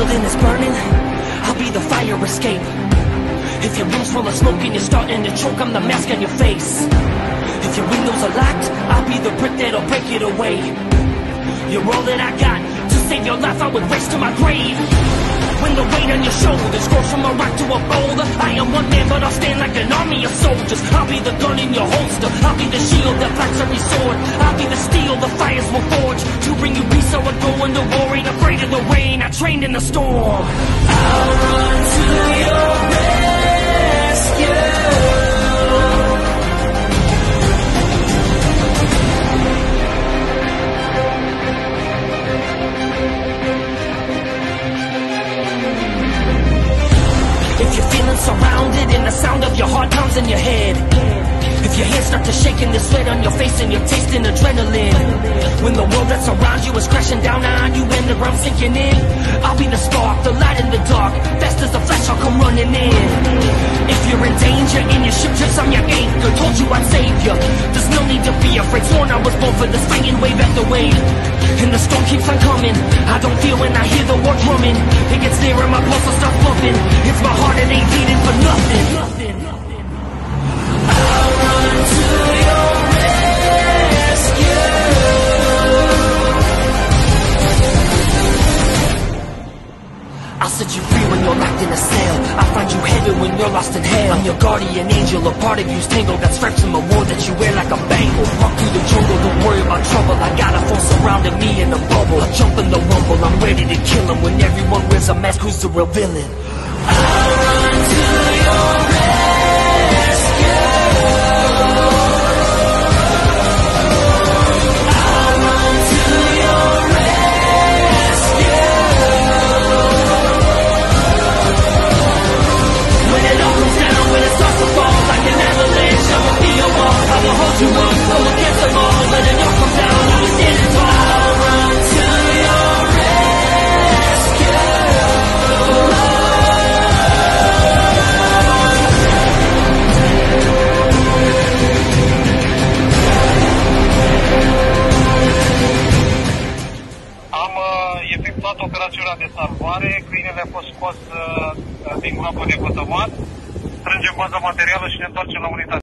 building is burning, I'll be the fire escape. If your room's full of smoke and you're starting to choke, I'm the mask on your face. If your windows are locked, I'll be the brick that'll break it away. You're all that I got. To save your life, I would race to my grave. When the weight on your shoulders grows from a rock to a boulder, I am one man, but I'll stand like an army of soldiers. I'll be the gun in your holster. I'll be the shield that blocks every sword. I'll be the steel the fires will into war. Ain't afraid of the rain. I trained in the storm. I'll run to your rescue. If you're feeling surrounded and the sound of your heart pounds in your head If your hands start to shake and there's sweat on your face and you're tasting adrenaline. When the world that's around you is crashing down on you and the ground sinking in I'll be the spark, the light in the dark. Fast as a flash I'll come running in. If you're in danger and your ship drifts on your anchor Told you I'd save you There's no need to be afraid Sworn I was born for this fighting wave after wave And the storm keeps on coming. I don't feel when I hear the war drumming It gets nearer, my pulse will start pumping. It's my heart, it ain't beating for nothing set you free when you're locked in a cell. I'll find you heaven when you're lost in hell. I'm your guardian angel, a part of you's tangled. Got stripes in my war that you wear like a bangle. Walk through the jungle, don't worry about trouble. I got a force surrounding me in a bubble. I jump in the rumble, I'm ready to kill him. When everyone wears a mask, who's the real villain? Operațiunea de salvare, câinele a fost scos uh, din groapă de cotămat, strângem baza materială și ne întoarcem la unitate.